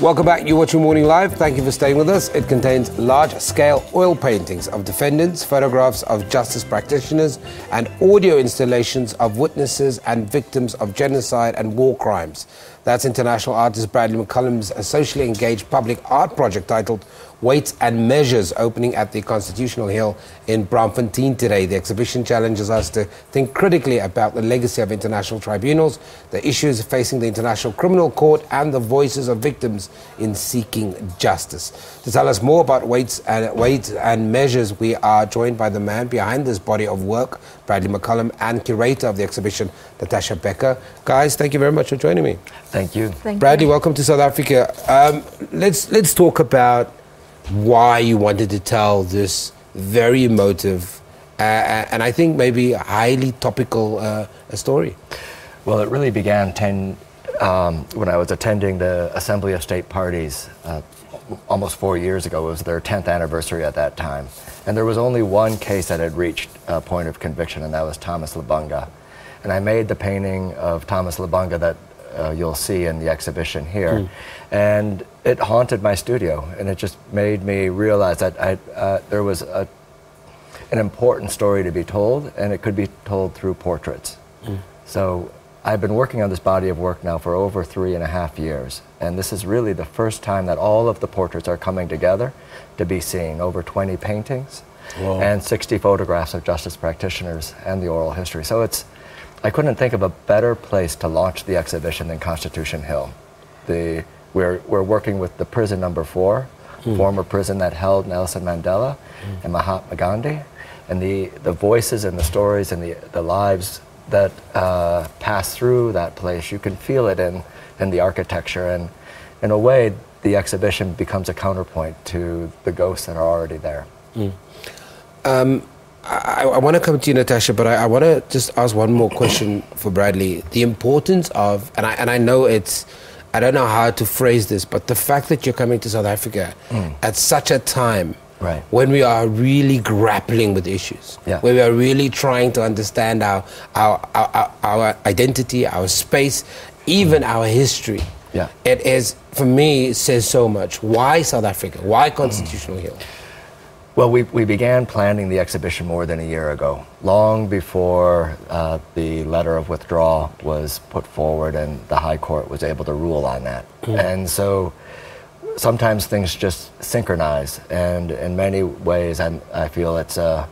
Welcome back. You're watching Morning Live. Thank you for staying with us. It contains large scale oil paintings of defendants, photographs of justice practitioners, and audio installations of witnesses and victims of genocide and war crimes. That's international artist Bradley McCallum's socially engaged public art project titled Weights and Measures, opening at the Constitutional Hill in Braamfontein today. The exhibition challenges us to think critically about the legacy of international tribunals, the issues facing the International Criminal Court, and the voices of victims in seeking justice. To tell us more about weights and, weights and measures, we are joined by the man behind this body of work, Bradley McCullum, and curator of the exhibition, Natasha Becker. Guys, thank you very much for joining me. Thank you. Thank Bradley, you. welcome to South Africa. Um, let's let's talk about why you wanted to tell this very emotive uh, and I think maybe highly topical uh, story. Well, it really began 10, um, when I was attending the Assembly of State Parties uh, almost four years ago. It was their 10th anniversary at that time. And there was only one case that had reached a point of conviction, and that was Thomas Lubanga. And I made the painting of Thomas Lubanga that uh, you'll see in the exhibition here. Mm. And it haunted my studio, and it just made me realize that I, uh, there was a, an important story to be told, and it could be told through portraits. Mm. So I've been working on this body of work now for over three and a half years, and this is really the first time that all of the portraits are coming together to be seen. Over 20 paintings Whoa. and 60 photographs of justice practitioners and the oral history. So it's I couldn't think of a better place to launch the exhibition than Constitution Hill. The, we're, we're working with the prison number four, mm. former prison that held Nelson Mandela mm. and Mahatma Gandhi, and the, the voices and the stories and the, the lives that uh, pass through that place. You can feel it in, in the architecture, and in a way, the exhibition becomes a counterpoint to the ghosts that are already there. Mm. Um, I, I want to come to you, Natasha, but I, I want to just ask one more question for Bradley. The importance of, and I, and I know it's, I don't know how to phrase this, but the fact that you're coming to South Africa mm. at such a time right. when we are really grappling with issues, yeah. when we are really trying to understand our, our, our, our identity, our space, even mm. our history. Yeah. It is, for me, says so much. Why South Africa? Why Constitutional mm. Hill? Well, we, we began planning the exhibition more than a year ago, long before uh, the letter of withdrawal was put forward and the High Court was able to rule on that. Mm. And so sometimes things just synchronize, and in many ways, I'm, I feel it's uh,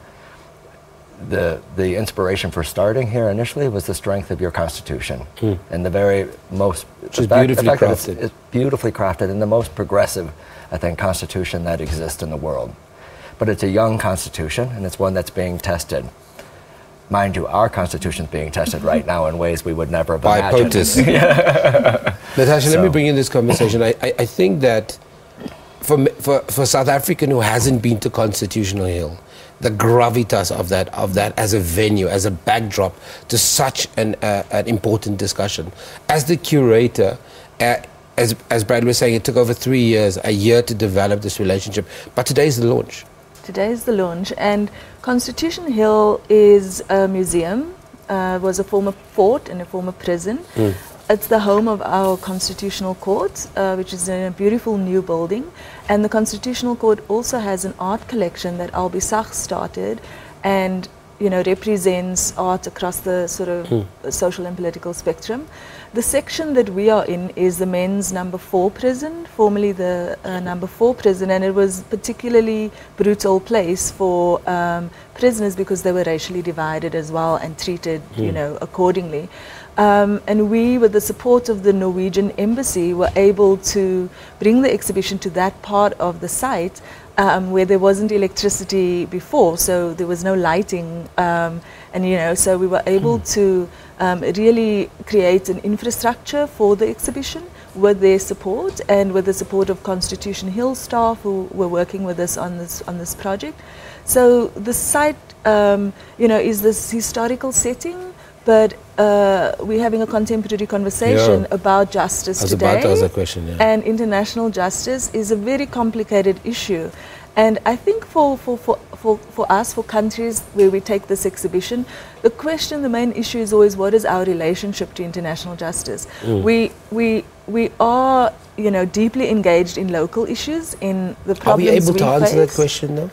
the, the inspiration for starting here initially was the strength of your Constitution mm. and the very most is fact, beautifully crafted. It's, it's beautifully crafted and the most progressive, I think, Constitution that exists in the world but it's a young constitution and it's one that's being tested. Mind you, our constitution is being tested right now in ways we would never have By imagined. POTUS. Natasha, so. let me bring in this conversation. I, I, I think that for, for, for South African who hasn't been to Constitutional Hill, the gravitas of that, of that as a venue, as a backdrop to such an, uh, an important discussion. As the curator, uh, as, as Brad was saying, it took over three years, a year to develop this relationship, but today is the launch. Today is the launch, and Constitution Hill is a museum. Uh, was a former fort and a former prison. Mm. It's the home of our Constitutional Court, uh, which is in a beautiful new building. And the Constitutional Court also has an art collection that Albie Sachs started, and you know represents art across the sort of mm. social and political spectrum. The section that we are in is the men's number four prison, formerly the uh, number four prison, and it was particularly brutal place for um, prisoners because they were racially divided as well and treated, mm. you hmm. know, accordingly. Um, and we, with the support of the Norwegian embassy, were able to bring the exhibition to that part of the site um, where there wasn't electricity before, so there was no lighting, um, and you know, so we were able mm. to um, really create an infrastructure for the exhibition with their support and with the support of Constitution Hill staff who were working with us on this on this project. So the site, um, you know, is this historical setting, but uh, we're having a contemporary conversation yeah. about justice I was today. About to ask question, yeah. And international justice is a very complicated issue. And I think for, for, for, for, for us, for countries where we take this exhibition, the question, the main issue is always what is our relationship to international justice? Mm. We, we, we are, you know, deeply engaged in local issues, in the Are problems we able we to answer face. that question now?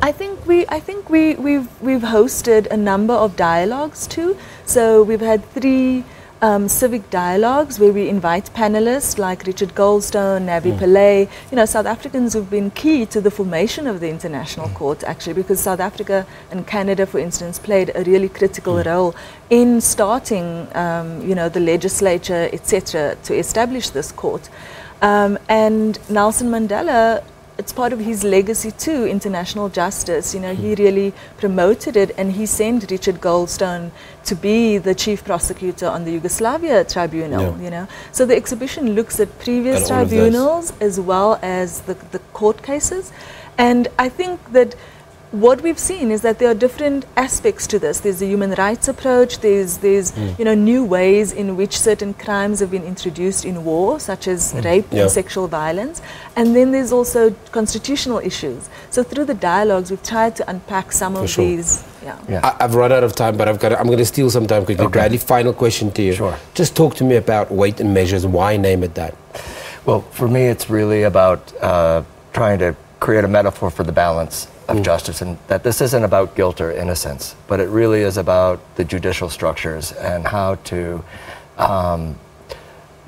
I think we I think we we've we've hosted a number of dialogues too. So we've had three um, civic dialogues where we invite panelists like Richard Goldstone, Navi Pillay, you know, South Africans who've been key to the formation of the International Court actually because South Africa and Canada, for instance, played a really critical role in starting, um, you know, the legislature, etc., to establish this court. Um, and Nelson Mandela it's part of his legacy too, international justice. You know, he really promoted it and he sent Richard Goldstone to be the chief prosecutor on the Yugoslavia tribunal, Yeah. you know. So the exhibition looks at previous And all of those. tribunals as well as the, the court cases. And I think that what we've seen is that there are different aspects to this. There's the human rights approach. There's there's Hmm. you know new ways in which certain crimes have been introduced in war, such as rape Hmm. Yeah. and sexual violence. And then there's also constitutional issues. So through the dialogues, we've tried to unpack some of sure. these. Yeah. Yeah. I, I've run out of time, but I've got. To, I'm going to steal some time quickly. Okay. Bradley, final question to you. Sure. Just talk to me about weight and measures. Why name it that? Well, for me, it's really about uh, trying to create a metaphor for the balance of justice, and that this isn't about guilt or innocence, but it really is about the judicial structures and how to um,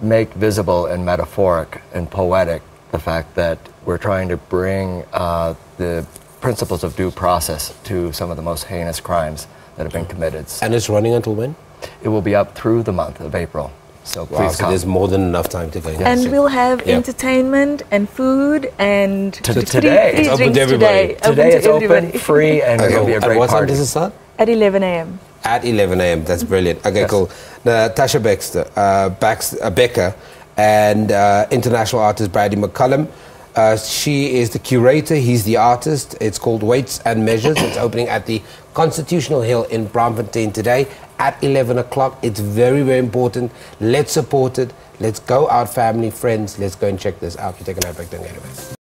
make visible and metaphoric and poetic the fact that we're trying to bring uh, the principles of due process to some of the most heinous crimes that have been committed. And it's running until when? It will be up through the month of April. So please Wow, so come. there's more than enough time to go. And we'll have Yeah. entertainment and food and To- free- today. free It's open drinks to everybody. Today, Today open it's to open, everybody. free, and Okay, it'll be a great at great what time does it start? At 11 a.m. At 11 a.m. That's brilliant. Okay, Yes. cool. Now, Tasha Baxter, uh, Bax, uh, Becker and uh, international artist Brady McCallum. Uh, she is the curator, he's the artist. It's called Weights and Measures. It's opening at the Constitutional Hill in Braamfontein today at 11 o'clock. It's very, very important. Let's support it. Let's go out, family, friends. Let's go and check this out. We're taking our break. Don't go anywhere.